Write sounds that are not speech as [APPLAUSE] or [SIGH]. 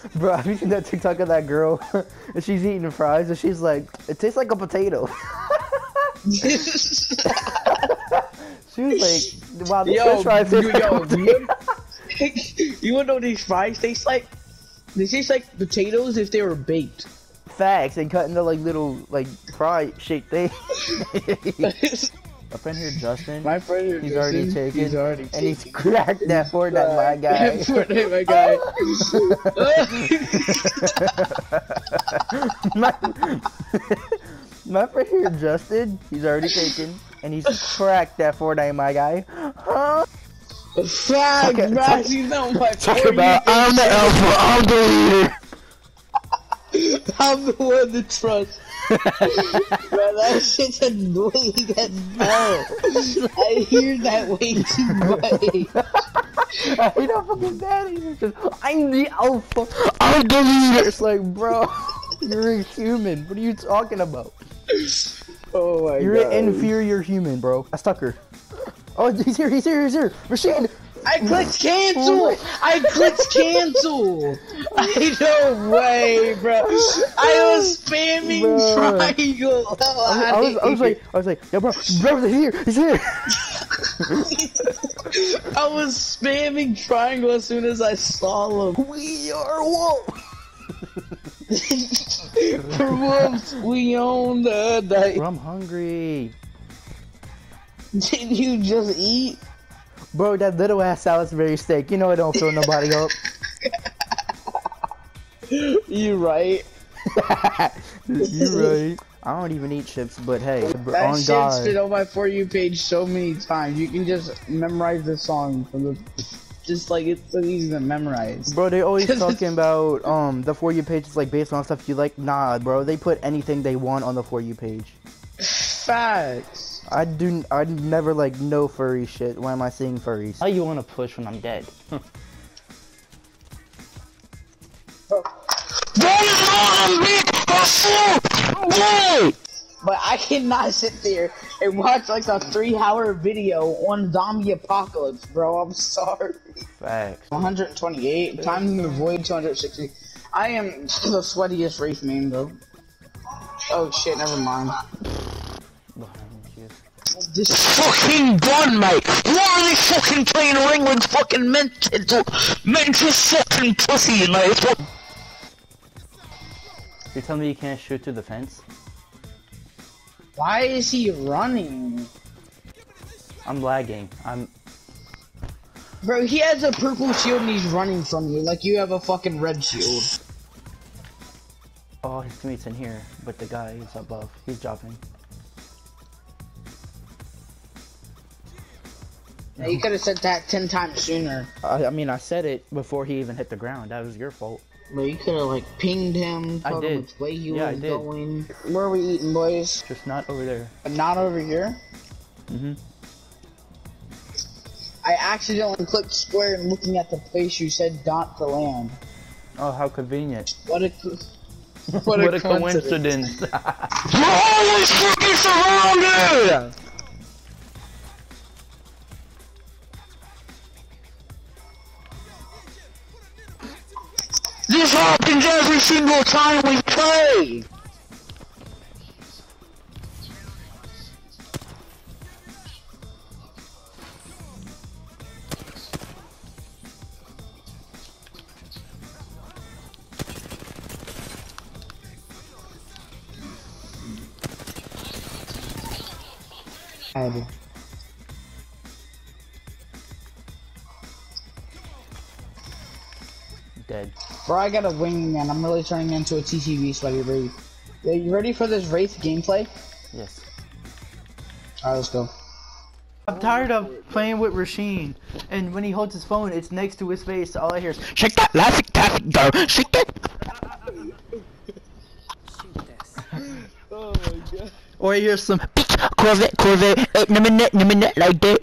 [LAUGHS] Bro, have you seen that TikTok of that girl? [LAUGHS] and she's eating fries and she's like, it tastes like a potato. [LAUGHS] she was like, wow, the yo, fries taste you, like a yo, you wanna know these fries taste like? They taste like potatoes if they were baked. Facts and cut into like little like fry shaped things. My friend here, Justin, My friend, here, he's already taken, He's already and he's cracked that Fortnite, my guy. Fortnite, my guy. my, my friend here, Justin, he's already taken, and he's cracked that Fortnite, my guy. Huh? Flag, Okay, bro. talk- She's not my Talk about, I'm the alpha, I'm the leader. [LAUGHS] I'm the one to trust. Bro, that shit's annoying as hell. I hear that way too much. [LAUGHS] I how fucking is. Just, I'm the alpha, I'm the leader. It's like, bro, [LAUGHS] you're a human. What are you talking about? Oh my god. You're an inferior human, bro. I stuck her. Oh, he's here, he's here, he's here. Rasheen! I clicked cancel! I clicked cancel! [LAUGHS] I no way, bro. I was spamming Bro. Triangle. [LAUGHS] I was, I was like, I was like, yo, bro, bro, he's here, he's here. [LAUGHS] I was spamming triangle as soon as I saw him. we are wolf. [LAUGHS] Wolves, we own the day. Bro, I'm hungry. Did you just eat? Bro, that little ass Salisbury steak, you know I don't fill nobody up. You right. [LAUGHS] you right. I don't even eat chips, but hey, That on shit's God. been on my For You page so many times. You can just memorize the song from the. Just like it's so easy to memorize. Bro, they always [LAUGHS] talking about um the for you page is like based on stuff you like. Nah, bro, they put anything they want on the for you page. Facts. I do. I never like no furry shit. Why am I seeing furries? How you want to push when I'm dead? [LAUGHS] But I cannot sit there and watch like a three hour video on zombie apocalypse, bro. I'm sorry. Facts. 128. Time to avoid 260. I am the sweatiest race man, bro. Oh shit, never mind. This fucking gun, mate. Why are they fucking playing ring with fucking mental, mental fucking pussy, mate? You tell me you can't shoot through the fence? Why is he running? I'm lagging. I'm. Bro, he has a purple shield and he's running from you like you have a fucking red shield. Oh, his teammate's in here, but the guy is above. He's dropping. Now, you could have said that ten times sooner. I, I mean, I said it before he even hit the ground. That was your fault. Bro, you could have like pinged him, I told him did. which way he Yeah, I was did. going. Where are we eating, boys? Just not over there. Not over here. Mm-hmm. I accidentally clicked square and looking at the place you said dot to land. Oh, how convenient. What a co- [LAUGHS] What, what, a coincidence. [LAUGHS] You're always fucking surrounded! This happens every single time we play! Bad. Dead. Bro, I got a wing, wingman. I'm really turning into a TTV sweaty Wraith. Are you ready for this Wraith gameplay? Yes. Alright, let's go. I'm tired of playing with Rasheen, and when he holds his phone, it's next to his face. All I hear is shake that laffy taffy girl, shake that. Oh my god. Or I hear some Corvette, Corvette, eight in a minute, in minute, like that.